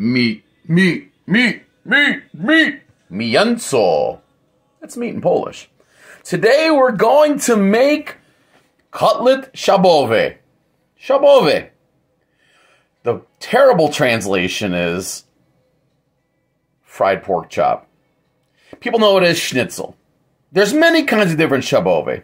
meat, meat, meat, meat, meat, mięso. That's meat in Polish. Today we're going to make cutlet schabowy. Schabowy. The terrible translation is fried pork chop. People know it as schnitzel. There's many kinds of different schabowy.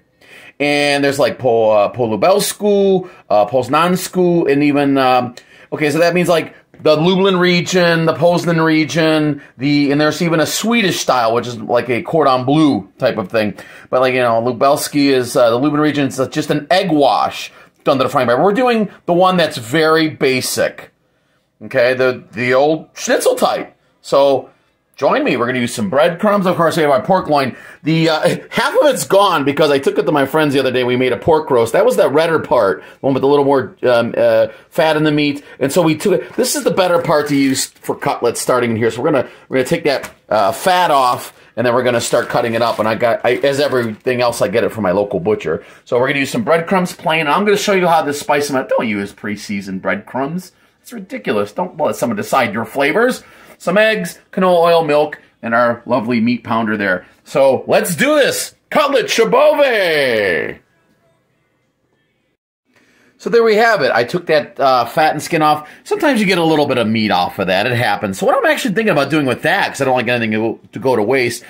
And there's like po, uh, polubelsku, uh, poznansku, and even, um, okay, so that means like the Lublin region, the Poznan region, the and there's even a Swedish style, which is like a cordon bleu type of thing. But like you know, Lubelski is uh, the Lublin region. is just an egg wash done to the frying pan. We're doing the one that's very basic. Okay, the the old schnitzel type. So join me. We're going to use some breadcrumbs. Of course, we have our pork loin. The uh, half of it's gone because I took it to my friends the other day. We made a pork roast. That was that redder part, one with a little more um, uh, fat in the meat. And so we took it. This is the better part to use for cutlets starting in here. So we're gonna we're gonna take that uh, fat off. And then we're going to start cutting it up. And I got, I, as everything else, I get it from my local butcher. So we're going to use some breadcrumbs plain. I'm going to show you how to spice them up. Don't use pre-seasoned breadcrumbs. It's ridiculous. Don't let someone decide your flavors. Some eggs, canola oil, milk, and our lovely meat pounder there. So let's do this. Cutlet Schabowy! So there we have it. I took that uh, fat and skin off. Sometimes you get a little bit of meat off of that. It happens. So what I'm actually thinking about doing with that, because I don't like anything to, to go to waste,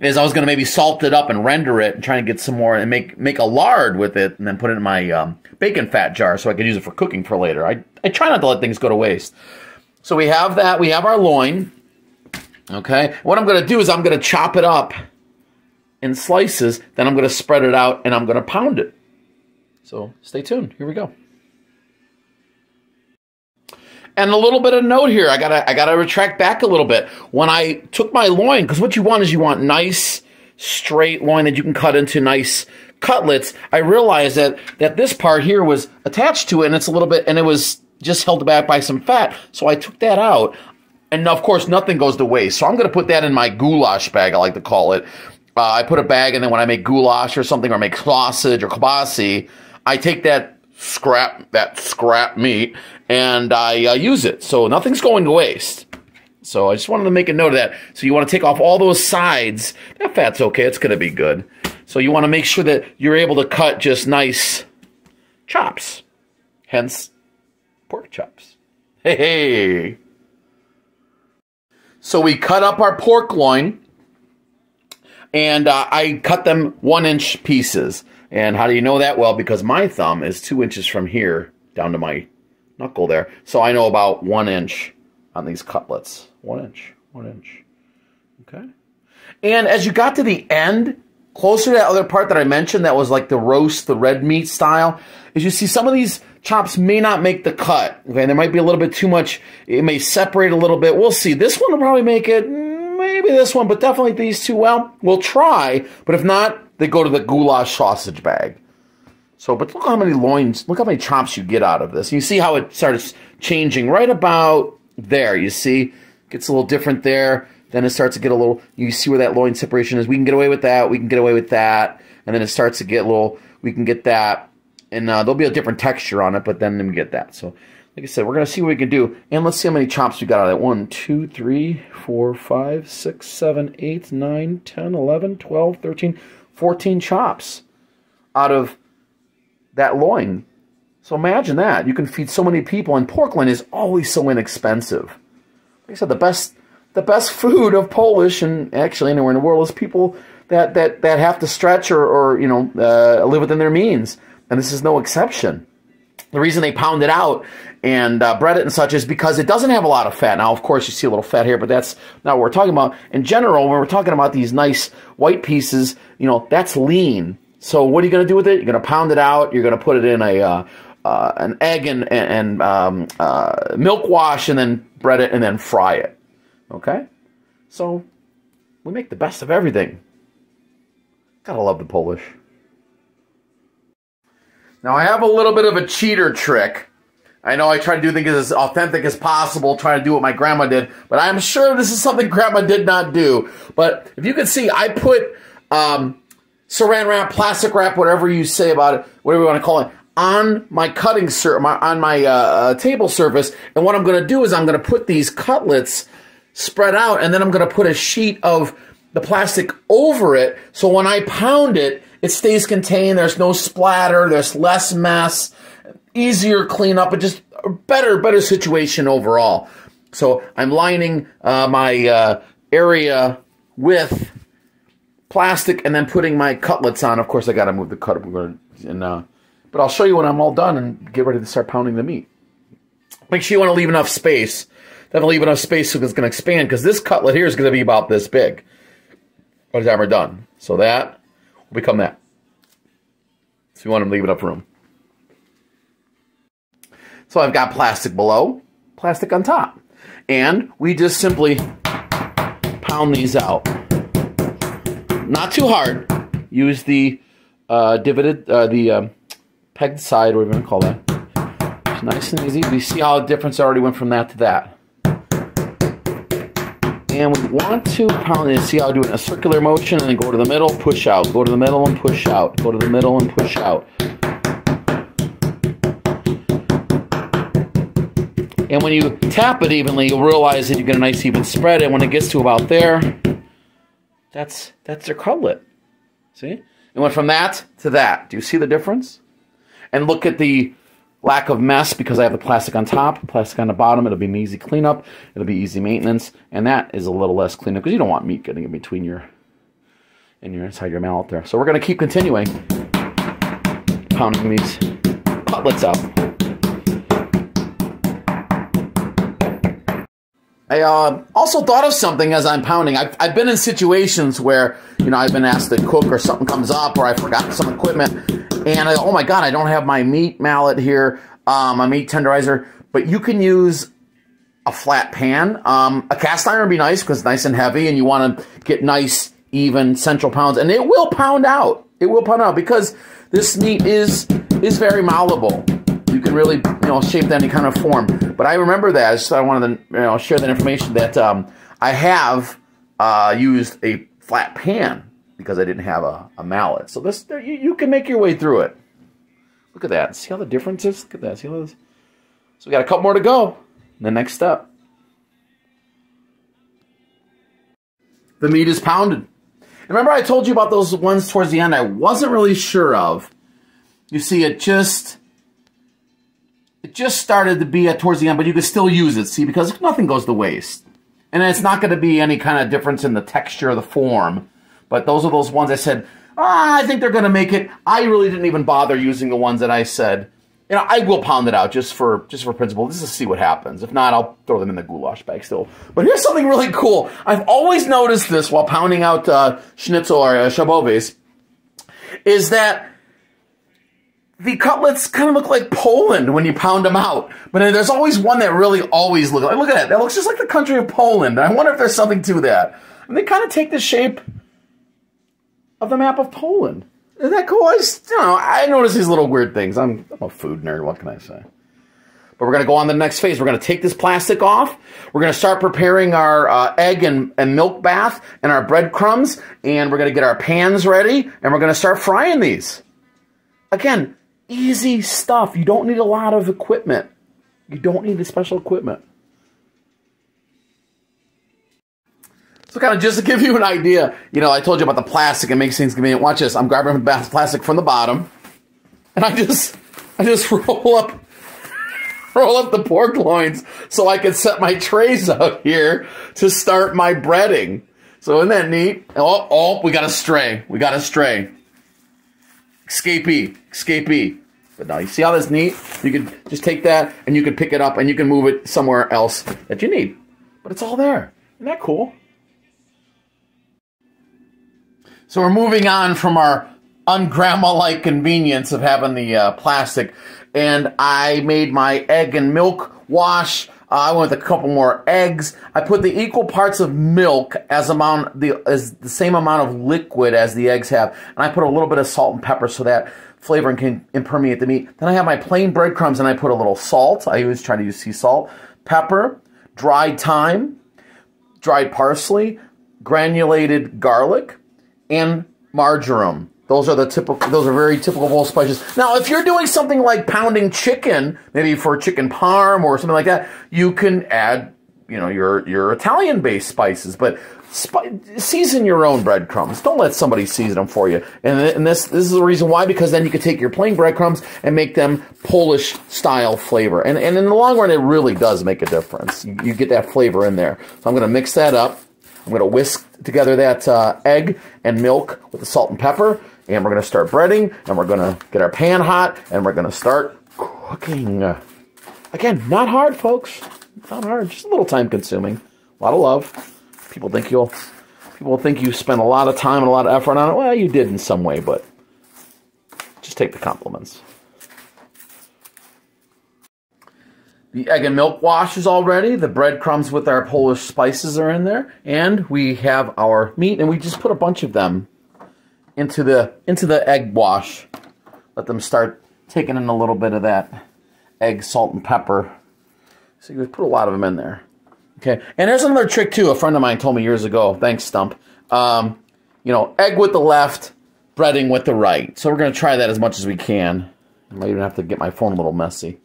is I was going to maybe salt it up and render it and try and get some more and make make a lard with it and then put it in my um, bacon fat jar so I could use it for cooking for later. I, I try not to let things go to waste. So we have that. We have our loin. Okay. What I'm going to do is I'm going to chop it up in slices. Then I'm going to spread it out and I'm going to pound it. So stay tuned. Here we go. And a little bit of note here. I gotta I gotta retract back a little bit. When I took my loin, because what you want is you want nice straight loin that you can cut into nice cutlets. I realized that that this part here was attached to it, and it's a little bit, and it was just held back by some fat. So I took that out. And of course, nothing goes to waste. So I'm going to put that in my goulash bag, I like to call it. Uh, I put a bag, and then when I make goulash or something, or make sausage or kibasi, I take that scrap that scrap meat and I uh, use it. So nothing's going to waste. So I just wanted to make a note of that. So you want to take off all those sides. That fat's okay. It's going to be good. So you want to make sure that you're able to cut just nice chops. Hence, pork chops. Hey, hey. So we cut up our pork loin. And uh, I cut them one inch pieces. And how do you know that? Well, because my thumb is two inches from here down to my knuckle there. So I know about one inch on these cutlets. One inch, one inch. Okay. And as you got to the end, closer to that other part that I mentioned that was like the roast, the red meat style, is you see some of these chops may not make the cut. Okay, there might be a little bit too much. It may separate a little bit. We'll see. This one will probably make it, mm, maybe this one, but definitely these two. Well, we'll try. But if not, they go to the goulash sausage bag. So, but look how many loins, look how many chops you get out of this. You see how it starts changing right about there. You see, gets a little different there. Then it starts to get a little, you see where that loin separation is. We can get away with that. We can get away with that. And then it starts to get a little, we can get that. And uh, there'll be a different texture on it, but then we get that. So, like I said, we're going to see what we can do. And let's see how many chops we got out of that. 1, 2, 3, 4, 5, 6, 7, 8, 9, 10, 11, 12, 13, 14 chops out of that loin. So imagine that. You can feed so many people, and pork loin is always so inexpensive. Like I said, the best the best food of Polish and actually anywhere in the world is people that that that have to stretch or, or you know uh, live within their means, and this is no exception. The reason they pound it out and uh, bread it and such is because it doesn't have a lot of fat. Now, of course, you see a little fat here, but that's not what we're talking about. In general, when we're talking about these nice white pieces, you know, that's lean. So what are you going to do with it? You're going to pound it out. You're going to put it in a uh, uh, an egg and and, um, uh, milk wash, and then bread it and then fry it. Okay, so we make the best of everything. Gotta love the Polish. Now I have a little bit of a cheater trick. I know I try to do things as authentic as possible, trying to do what my grandma did, but I'm sure this is something grandma did not do. But if you can see, I put um, saran wrap, plastic wrap, whatever you say about it, whatever you want to call it. on my cutting sur- my, on my uh, uh, table surface. And what I'm going to do is I'm going to put these cutlets spread out, and then I'm going to put a sheet of the plastic over it. So when I pound it, it stays contained. There's no splatter. There's less mess. Easier cleanup. And just a better, better situation overall. So I'm lining uh, my uh, area with plastic and then putting my cutlets on. Of course, I got to move the cut. And, uh, but I'll show you when I'm all done and get ready to start pounding the meat. Make sure you want to leave enough space. Then leave enough space so it's going to expand because this cutlet here is going to be about this big by the time we're done. So that will become that. So you want to leave it up room. So I've got plastic below, plastic on top. And we just simply pound these out. Not too hard. Use the uh, divoted, uh, the uh, pegged side, whatever you want to call that. It's nice and easy. We see how the difference already went from that to that. And we want to pound it. See how I do it in a circular motion and then go to the middle, push out. Go to the middle and push out. Go to the middle and push out. And when you tap it evenly, you'll realize that you get a nice even spread. And when it gets to about there, that's that's your cutlet. See? It went from that to that. Do you see the difference? And look at the lack of mess because I have the plastic on top, plastic on the bottom. It'll be an easy cleanup. It'll be easy maintenance. And that is a little less cleanup because you don't want meat getting in between your and your inside your mallet there. So we're going to keep continuing pounding these cutlets up. I uh, also thought of something as I'm pounding. I've, I've been in situations where, you know, I've been asked to cook or something comes up or I forgot some equipment. And I, oh my God, I don't have my meat mallet here, um, my meat tenderizer. But you can use a flat pan. Um, a cast iron would be nice because it's nice and heavy and you want to get nice, even central pounds. And it will pound out. It will pound out because this meat is is very malleable can really you know shape that any kind of form. But I remember that, so I wanted to you know share that information that um, I have uh, used a flat pan because I didn't have a, a mallet. So this you, you, can make your way through it. Look at that. See how the difference is? Look at that. See how this? So we got a couple more to go. The next step. The meat is pounded. Remember I told you about those ones towards the end I wasn't really sure of. You see, it just it just started to be at towards the end, but you can still use it, see, because nothing goes to waste. And it's not going to be any kind of difference in the texture or the form. But those are those ones I said, ah, I think they're going to make it. I really didn't even bother using the ones that I said. You know, I will pound it out just for just for principle, just to see what happens. If not, I'll throw them in the goulash bag still. But here's something really cool. I've always noticed this while pounding out uh, schnitzel or uh, is that the cutlets kind of look like Poland when you pound them out. But there's always one that really always looks like, look at that. That looks just like the country of Poland. I wonder if there's something to that. And they kind of take the shape of the map of Poland. Isn't that cool? I, just, you know, I notice these little weird things. I'm, I'm a food nerd. What can I say? But we're going to go on to the next phase. We're going to take this plastic off. We're going to start preparing our uh, egg and, and milk bath and our breadcrumbs. And we're going to get our pans ready. And we're going to start frying these. Again, Easy stuff. You don't need a lot of equipment. You don't need the special equipment. So kind of just to give you an idea, you know, I told you about the plastic. It makes things convenient. Watch this. I'm grabbing the plastic from the bottom, and I just, I just roll up, roll up the pork loins so I can set my trays out here to start my breading. So isn't that neat? Oh, oh, we got a stray. We got a stray. Escapee, escapee. But now you see how that's neat? You can just take that and you can pick it up and you can move it somewhere else that you need. But it's all there. Isn't that cool? So we're moving on from our ungrandma-like convenience of having the uh, plastic. And I made my egg and milk wash. Uh, I went with a couple more eggs. I put the equal parts of milk as amount the as the same amount of liquid as the eggs have, and I put a little bit of salt and pepper so that flavoring can impermeate the meat. Then I have my plain breadcrumbs and I put a little salt. I always try to use sea salt, pepper, dried thyme, dried parsley, granulated garlic, and marjoram. Those are the typical. Those are very typical spices. Now, if you're doing something like pounding chicken, maybe for chicken parm or something like that, you can add, you know, your your Italian-based spices. But season your own breadcrumbs. Don't let somebody season them for you. And, and this this is the reason why because then you can take your plain breadcrumbs and make them Polish style flavor. And and in the long run, it really does make a difference. You, you get that flavor in there. So I'm going to mix that up. I'm going to whisk together that uh, egg and milk with the salt and pepper, and we're going to start breading, and we're going to get our pan hot, and we're going to start cooking. Again, not hard, folks. Not hard. Just a little time consuming. A lot of love. People think you'll people think you spent a lot of time and a lot of effort on it. Well, you did in some way, but just take the compliments. The egg and milk wash is all ready. The breadcrumbs with our Polish spices are in there, and we have our meat, and we just put a bunch of them into the into the egg wash. Let them start taking in a little bit of that egg, salt, and pepper. So you put a lot of them in there. Okay, and there's another trick too. A friend of mine told me years ago. Thanks, Stump. Um, you know, egg with the left, breading with the right. So we're gonna try that as much as we can. I might even have to get my phone a little messy,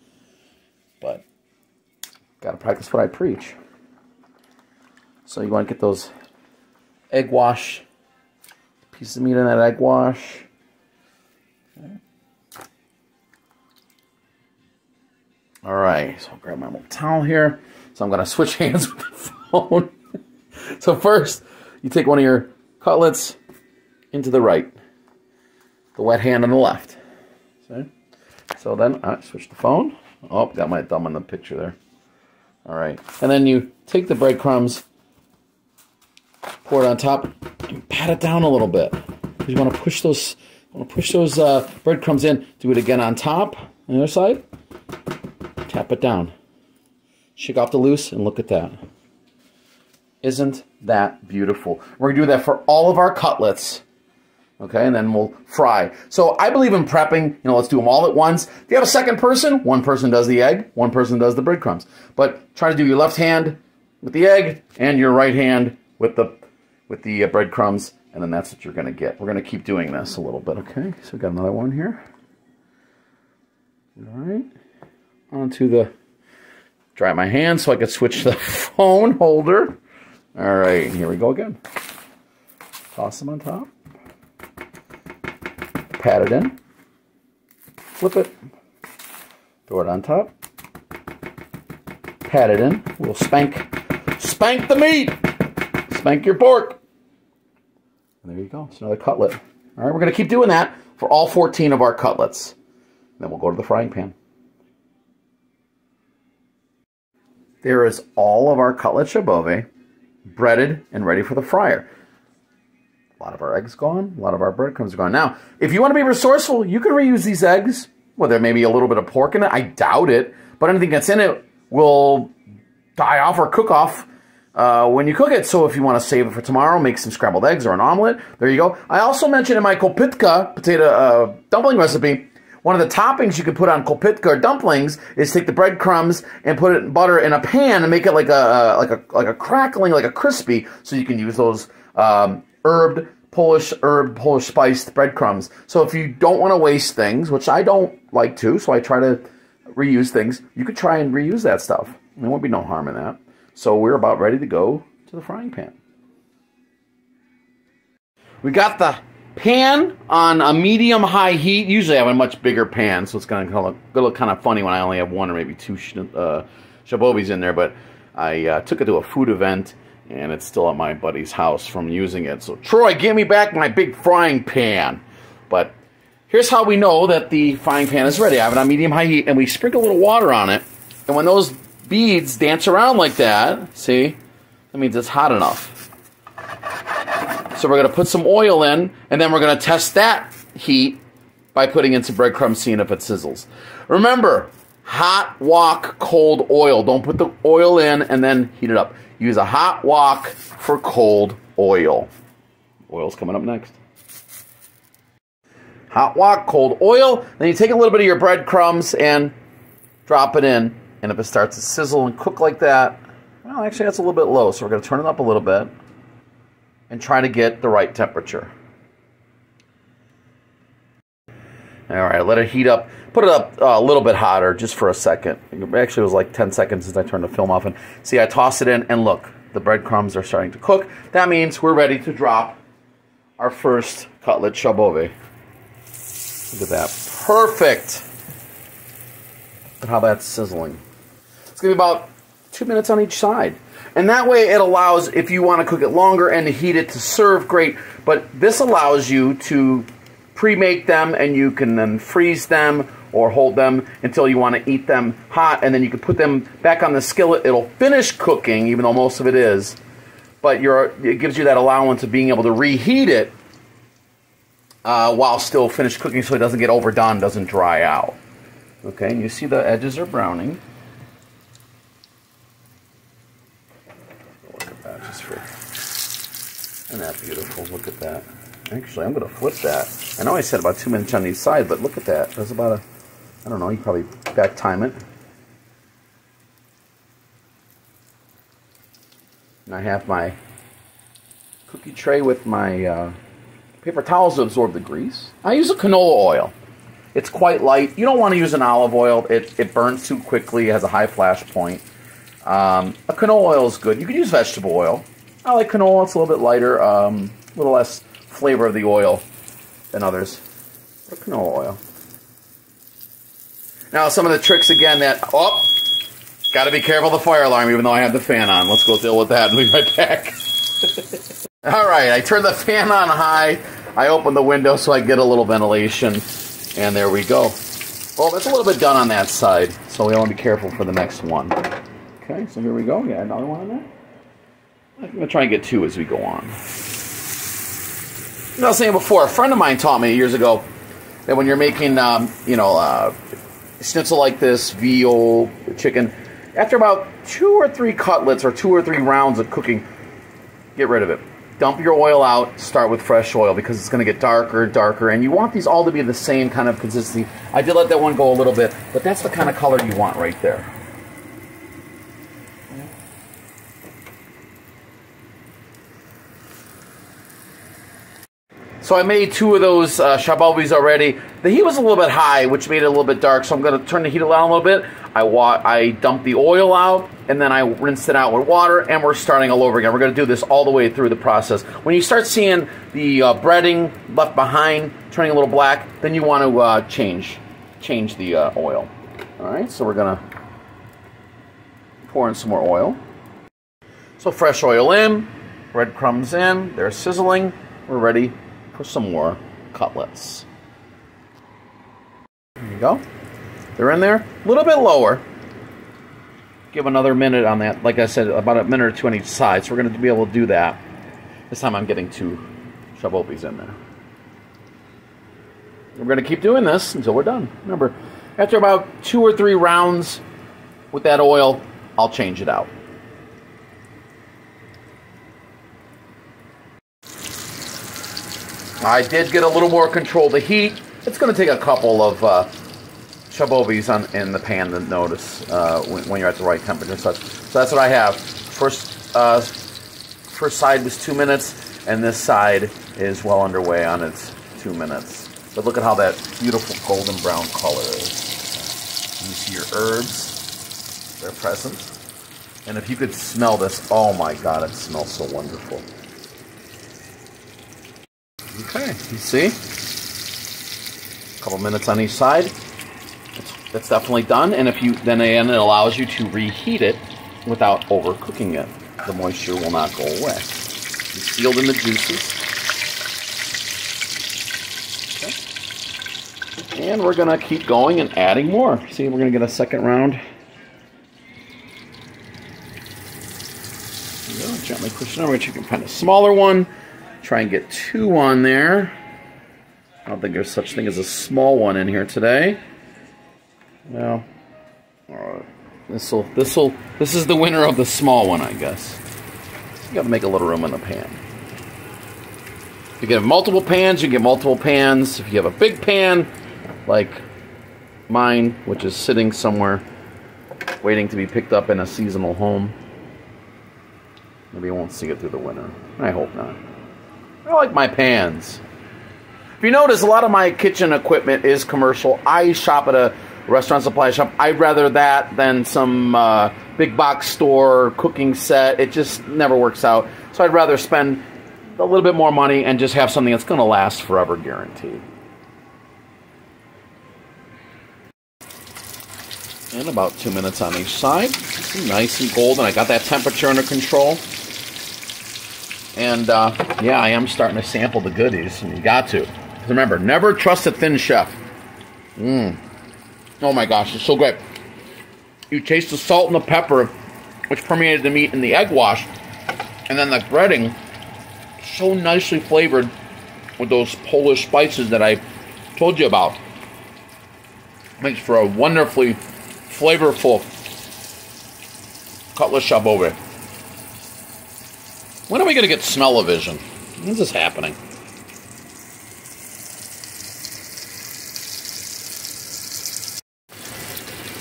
but gotta practice what I preach. So you want to get those egg wash pieces of meat in that egg wash. Okay. All right, so I'll grab my little towel here. So I'm to switch hands with the phone. so first, you take one of your cutlets into the right, the wet hand on the left. See? So then I switch the phone. Oh, got my thumb in the picture there. All right. And then you take the breadcrumbs, pour it on top, and pat it down a little bit. You want to push those, want to push those uh, breadcrumbs in. Do it again on top, on the other side. Tap it down. Shake off the loose and look at that. Isn't that beautiful? We're gonna do that for all of our cutlets. Okay, and then we'll fry. So I believe in prepping. You know, let's do them all at once. If you have a second person, one person does the egg, one person does the breadcrumbs. But try to do your left hand with the egg and your right hand with the with the uh, breadcrumbs, and then that's what you're going to get. We're going to keep doing this a little bit. Okay, so we got another one here. All right, onto the dry my hands so I could switch the phone holder. All right, here we go again. Toss them on top. Pat it in. Flip it. Throw it on top. Pat it in. We'll spank, spank the meat. Spank your pork. You go. It's another cutlet. All right, we're going to keep doing that for all 14 of our cutlets. Then we'll go to the frying pan. There is all of our cutlet schabowy breaded and ready for the fryer. A lot of our eggs gone, a lot of our breadcrumbs are gone. Now, if you want to be resourceful, you can reuse these eggs. Well, there may be a little bit of pork in it. I doubt it, but anything that's in it will die off or cook off uh, when you cook it. So if you want to save it for tomorrow, make some scrambled eggs or an omelet. There you go. I also mentioned in my kopytka potato uh, dumpling recipe one of the toppings you could put on kopytka dumplings is take the breadcrumbs and put it in butter in a pan and make it like a like a like a crackling, like a crispy, so you can use those um, herbed Polish herb, Polish spiced breadcrumbs. So if you don't want to waste things, which I don't like to, so I try to reuse things, you could try and reuse that stuff. There won't be no harm in that. So we're about ready to go to the frying pan. We got the pan on a medium high heat. Usually I have a much bigger pan, so it's going to look, look kind of funny when I only have one or maybe two uh, schabowys in there. But I uh, took it to a food event, and it's still at my buddy's house from using it. So Troy, give me back my big frying pan. But here's how we know that the frying pan is ready. I have it on medium high heat, and we sprinkle a little water on it. And when those beads dance around like that, see, that means it's hot enough. So we're going to put some oil in, and then we're going to test that heat by putting in some breadcrumbs, seeing if it sizzles. Remember, hot wok cold oil. Don't put the oil in and then heat it up. Use a hot wok for cold oil. Oil's coming up next. Hot wok, cold oil. Then you take a little bit of your breadcrumbs and drop it in. And if it starts to sizzle and cook like that, well, actually that's a little bit low, so we're going to turn it up a little bit and try to get the right temperature. All right, let it heat up. Put it up uh, a little bit hotter just for a second. Actually, it was like 10 seconds since I turned the film off. And see, I toss it in, and look, the breadcrumbs are starting to cook. That means we're ready to drop our first cutlet schabowy. Look at that. Perfect. Look at how that's sizzling. It's going to be about two minutes on each side. And that way it allows, if you want to cook it longer and to heat it to serve, great. But this allows you to pre-make them and you can then freeze them or hold them until you want to eat them hot and then you can put them back on the skillet. It'll finish cooking, even though most of it is, but it gives you that allowance of being able to reheat it uh, while still finished cooking so it doesn't get overdone, doesn't dry out. Okay, and you see the edges are browning. Look at that, just for, isn't that beautiful? Look at that. Actually, I'm going to flip that. I know I said about two minutes on each side, but look at that. That's about a, I don't know, you probably back time it. And I have my cookie tray with my uh, paper towels to absorb the grease. I use a canola oil. It's quite light. You don't want to use an olive oil. It, it burns too quickly. It has a high flash point. Um, a canola oil is good. You could use vegetable oil. I like canola. It's a little bit lighter, um, a little less flavor of the oil than others. But canola oil. Now, some of the tricks again that, oh, got to be careful the fire alarm even though I have the fan on. Let's go deal with that and be right back. All right, I turned the fan on high. I opened the window so I get a little ventilation. And there we go. Well, that's a little bit done on that side, so we want to be careful for the next one. Okay, so here we go. Yeah, another one on there. I'm going to try and get two as we go on. I was saying before, a friend of mine taught me years ago that when you're making, um, you know, uh, schnitzel like this, veal, chicken, after about two or three cutlets or two or three rounds of cooking, get rid of it dump your oil out, start with fresh oil because it's going to get darker and darker. And you want these all to be the same kind of consistency. I did let that one go a little bit, but that's the kind of color you want right there. So I made two of those uh, already. The heat was a little bit high, which made it a little bit dark, so I'm going to turn the heat down a little bit. I, wa- I dumped the oil out, and then I rinse it out with water, and we're starting all over again. We're going to do this all the way through the process. When you start seeing the uh, breading left behind turning a little black, then you want to uh, change, change the uh, oil. All right, so we're going to pour in some more oil. So fresh oil in, breadcrumbs in, they're sizzling. We're ready for some more cutlets. There you go. They're in there. A little bit lower. Give another minute on that. Like I said, about a minute or two on each side. So we're going to be able to do that. This time I'm getting two schabowys in there. We're going to keep doing this until we're done. Remember, after about two or three rounds with that oil, I'll change it out. I did get a little more control of the heat. It's going to take a couple of uh, schabowys on in the pan to notice uh, when, when, you're at the right temperature. So, so that's what I have. First, uh, first side was two minutes, and this side is well underway on its two minutes. But look at how that beautiful golden brown color is. You see your herbs, they're present. And if you could smell this, oh my god, it smells so wonderful. Okay, you see? A couple minutes on each side. It's, that's definitely done. And if you then again, it allows you to reheat it without overcooking it. The moisture will not go away. It's sealed in the juices. And we're going to keep going and adding more. See, we're going to get a second round. Gently push it over. You can find a smaller one. Try and get two on there. I don't think there's such thing as a small one in here today. Well, this will this is the winner of the small one, I guess. You got to make a little room in the pan. If you get multiple pans, you can get multiple pans. If you have a big pan, like mine, which is sitting somewhere waiting to be picked up in a seasonal home, maybe you won't see it through the winter. I hope not. I like my pans. If you notice, a lot of my kitchen equipment is commercial. I shop at a restaurant supply shop. I'd rather that than some uh, big box store cooking set. It just never works out. So I'd rather spend a little bit more money and just have something that's going to last forever, guaranteed. And about two minutes on each side. Nice and golden. I got that temperature under control. And uh, yeah, I am starting to sample the goodies. And you got to. Remember, never trust a thin chef. Mmm. Oh my gosh, it's so great. You taste the salt and the pepper, which permeated the meat in the egg wash. And then the breading, so nicely flavored with those Polish spices that I told you about. Makes for a wonderfully flavorful cutlet schabowy. When are we going to get smell-o-vision? When is this happening?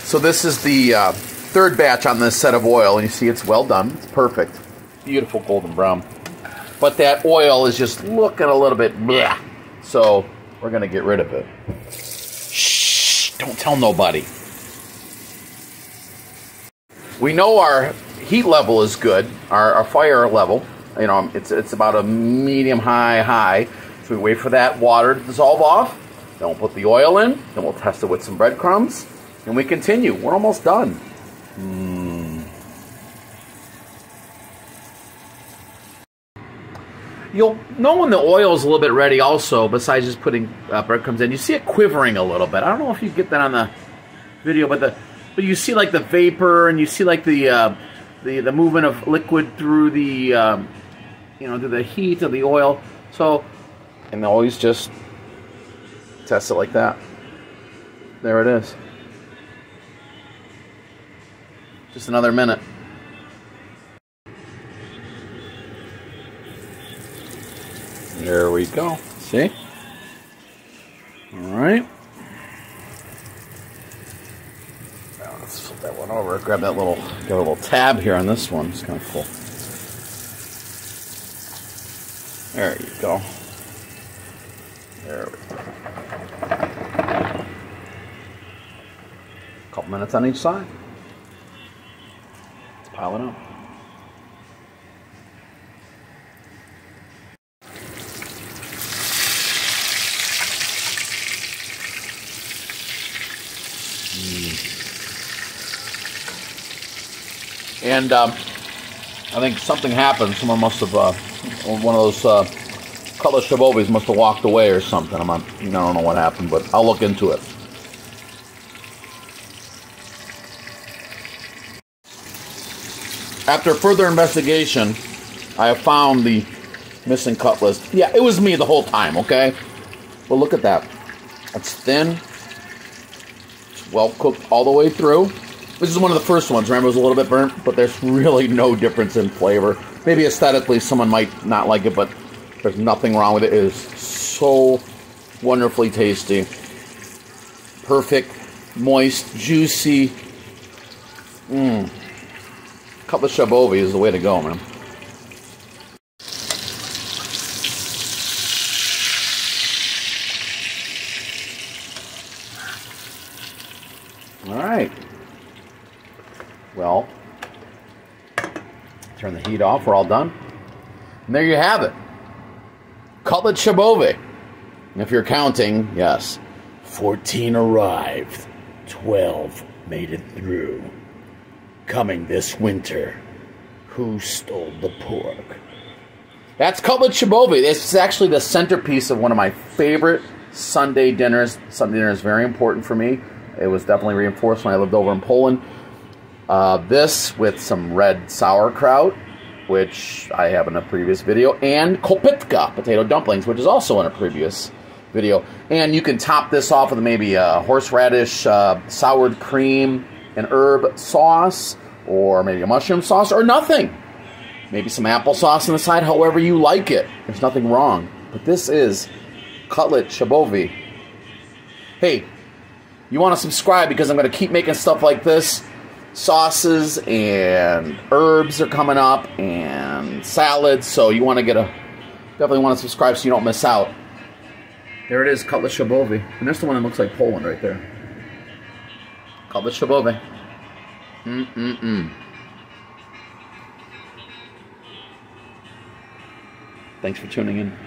So this is the uh, third batch on this set of oil, and you see it's well done. It's perfect. Beautiful golden brown. But that oil is just looking a little bit blah. So we're going to get rid of it. Shh, don't tell nobody. We know our heat level is good, our, our fire level. You know, it's, it's about a medium high high. So we wait for that water to dissolve off. Then we'll put the oil in. Then we'll test it with some breadcrumbs. And we continue. We're almost done. Mm. You'll know when the oil is a little bit ready also, besides just putting uh, breadcrumbs in. You see it quivering a little bit. I don't know if you get that on the video, but the but you see like the vapor and you see like the uh, the the movement of liquid through the um, you know through the heat of the oil. So and always just test it like that. There it is. Just another minute. There we go. See? All right. Now let's flip that one over. Grab that little, get a little tab here on this one. It's kind of cool. There you go. There we go. Couple minutes on each side. It's piling up. And um, I think something happened. Someone must have, uh, one of those uh, Schabowys must have walked away or something. I'm not, I don't know what happened, but I'll look into it. After further investigation, I have found the missing cutlass. Yeah, it was me the whole time, okay? But look at that. It's thin. It's well cooked all the way through. This is one of the first ones. Remember, it was a little bit burnt, but there's really no difference in flavor. Maybe aesthetically, someone might not like it, but there's nothing wrong with it. It is so wonderfully tasty. Perfect, moist, juicy. Mmm. a cup of Schabowy is the way to go, man. All right. Well, turn the heat off. We're all done. And there you have it. Cutlet Schabowy. If you're counting, yes. 14 arrived. 12 made it through. Coming this winter. Who stole the pork? That's Cutlet Schabowy. This is actually the centerpiece of one of my favorite Sunday dinners. Sunday dinner is very important for me. It was definitely reinforced when I lived over in Poland. Uh, this with some red sauerkraut, which I have in a previous video, and kopytka, potato dumplings, which is also in a previous video. And you can top this off with maybe a horseradish uh, soured cream, an herb sauce, or maybe a mushroom sauce, or nothing. Maybe some applesauce on the side, however you like it. There's nothing wrong. But this is Cutlet Schabowy. Hey, you want to subscribe because I'm going to keep making stuff like this sauces and herbs are coming up and salads. So you want to get a definitely want to subscribe so you don't miss out. There it is, Cutlet Schabowy. And that's the one that looks like Poland right there. Cutlet Schabowy. Mm-mm-mm. Thanks for tuning in.